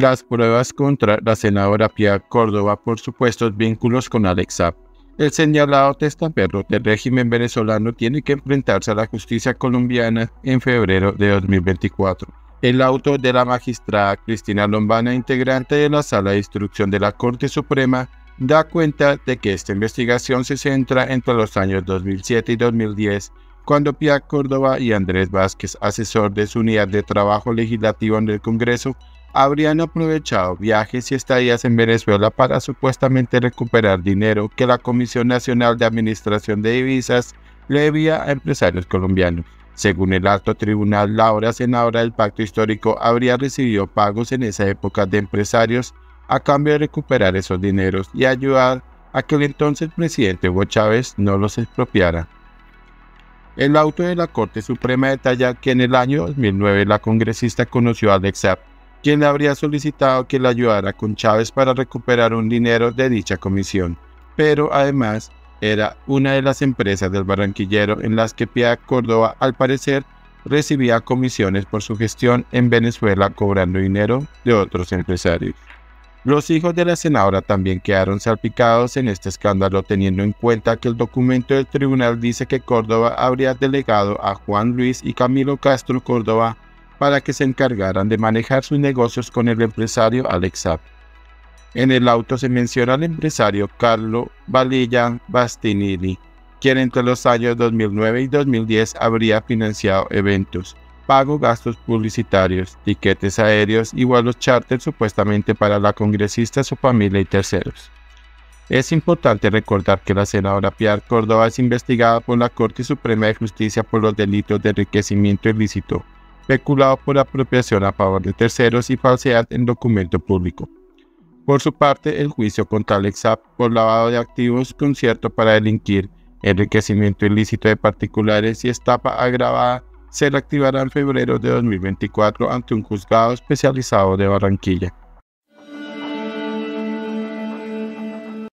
las pruebas contra la senadora Pia Córdoba por supuestos vínculos con Alex El señalado testaferro del régimen venezolano tiene que enfrentarse a la justicia colombiana en febrero de 2024. El auto de la magistrada Cristina Lombana, integrante de la Sala de Instrucción de la Corte Suprema, da cuenta de que esta investigación se centra entre los años 2007 y 2010, cuando Pia Córdoba y Andrés Vázquez, asesor de su unidad de trabajo legislativo en el Congreso, habrían aprovechado viajes y estadías en Venezuela para supuestamente recuperar dinero que la Comisión Nacional de Administración de Divisas le debía a empresarios colombianos. Según el alto tribunal, la ahora senadora del pacto histórico habría recibido pagos en esa época de empresarios a cambio de recuperar esos dineros y ayudar a que el entonces presidente Hugo Chávez no los expropiara. El auto de la Corte Suprema detalla que en el año 2009 la congresista conoció a Alex Zapp, quien le habría solicitado que le ayudara con Chávez para recuperar un dinero de dicha comisión, pero además era una de las empresas del barranquillero en las que Pia Córdoba al parecer recibía comisiones por su gestión en Venezuela cobrando dinero de otros empresarios. Los hijos de la senadora también quedaron salpicados en este escándalo teniendo en cuenta que el documento del tribunal dice que Córdoba habría delegado a Juan Luis y Camilo Castro Córdoba para que se encargaran de manejar sus negocios con el empresario Alex Zapp. En el auto se menciona al empresario Carlo Valilla Bastinini, quien entre los años 2009 y 2010 habría financiado eventos, pago gastos publicitarios, tiquetes aéreos y vuelos charter supuestamente para la congresista, su familia y terceros. Es importante recordar que la senadora Piar Córdoba es investigada por la Corte Suprema de Justicia por los delitos de enriquecimiento ilícito, peculado por apropiación a favor de terceros y falsedad en documento público. Por su parte, el juicio contra Alex por lavado de activos, concierto para delinquir, enriquecimiento ilícito de particulares y estafa agravada se reactivará en febrero de 2024 ante un juzgado especializado de Barranquilla.